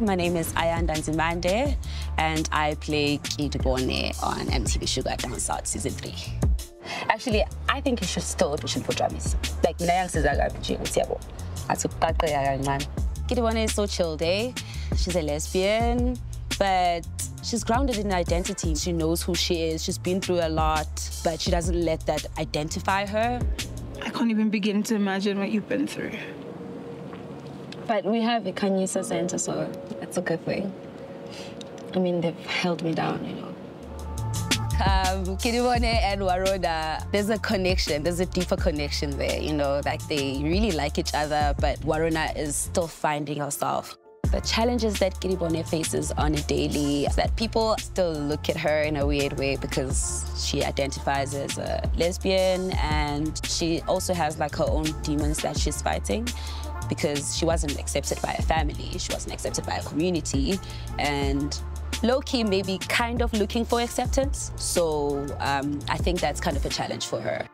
My name is Ayanda Nzimande, and I play Kedibone on MTV Shuga Down South Season 3. Actually, I think you should still audition for Drummies. Like, mina yangisiza kabi nje ukuthi yabo. Athi ukuqaqeka kancane. Kedibone is so chilled, eh? She's a lesbian, but she's grounded in identity. She knows who she is. She's been through a lot, but she doesn't let that identify her. I can't even begin to imagine what you've been through. But we have a Kanye Kanyisa Center, so that's a good thing. I mean, they've held me down, you know. um, and Warona, there's a connection, there's a deeper connection there, you know, like they really like each other, but Warona is still finding herself. The challenges that Kedibone faces on a daily that people still look at her in a weird way because she identifies as a lesbian and she also has like her own demons that she's fighting because she wasn't accepted by a family, she wasn't accepted by a community, and low-key maybe kind of looking for acceptance. So um, I think that's kind of a challenge for her.